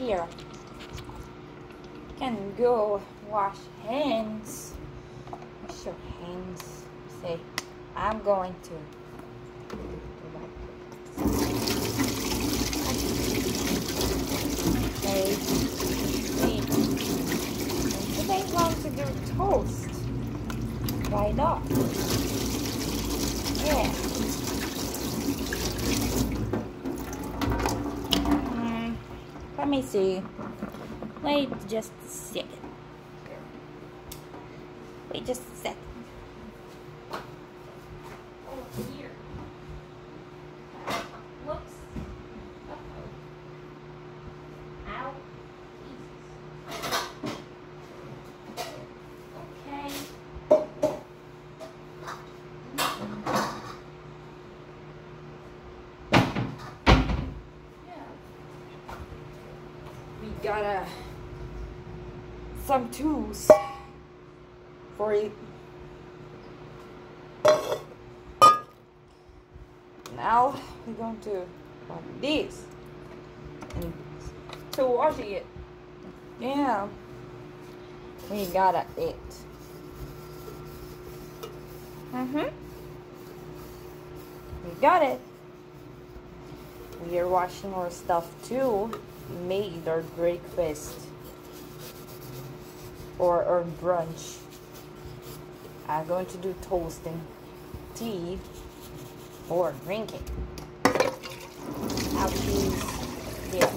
here. Can go wash hands. Wash your hands. Say, I'm going to. Okay. Today going to do toast. Why not? Yeah. Mm, let me see. Wait just a second. Wait just a second. Oh, here. Whoops. Uh-oh. Ow. Jesus. Okay. We got a some tools for it. Now we're going to put this and to washing it. Yeah, we got it. Mhm. We got it. We are washing our stuff too. Made our breakfast or our brunch. I'm going to do toasting, tea, or drinking. I'll here.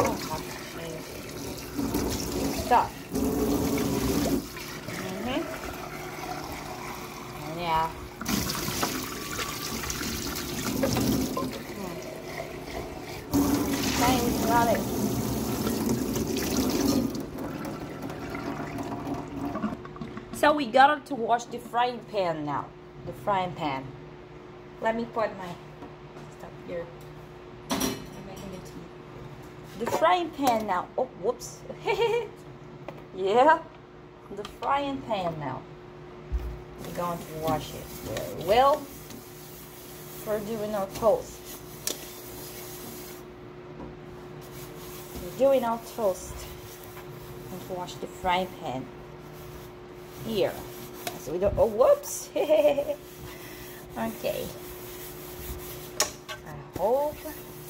Oh, stuff. Mhm. Yeah. Okay, we got it. So we got to wash the frying pan now. The frying pan. Let me put my stuff here. I'm making the tea. The frying pan now. Oh, whoops. yeah. The frying pan now. We're going to wash it very well for doing our toast. We're doing our toast. To wash the frying pan here. So we don't, oh, whoops. okay. I hope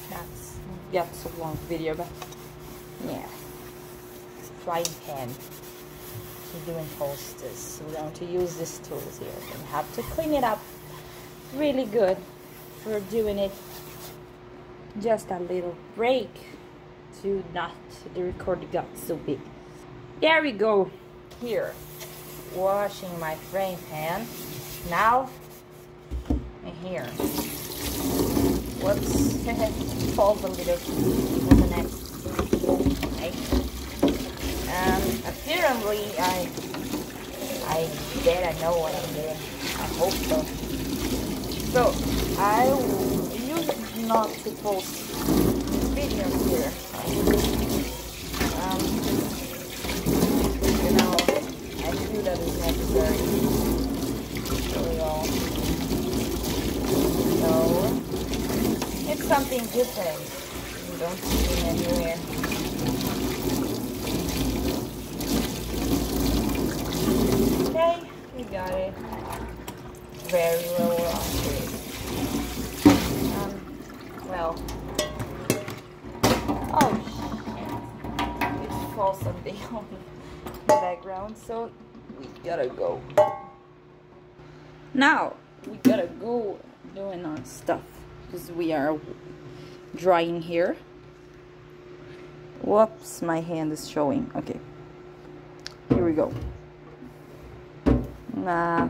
that's, that's a long video, but yeah. Frying pan. We're doing toasters. So we're going to use these tools here. We have to clean it up really good for doing it just a little break to not the recording got so big. There we go. Here washing my frying pan. Now, in here. Whoops, falls a little the next. Okay. Um, apparently, I, I did, I know what I'm doing. I hope so. So, I used not to post videos here. Um, you know, I feel that is necessary. Really all. So, something different. You don't see it anywhere. Okay, we got it. Very well rounded. Um, well. Oh, shit. It falls something on the background, so we gotta go. Now, we gotta go doing our stuff because we are drying here. Whoops, my hand is showing. Okay, here we go. Nah.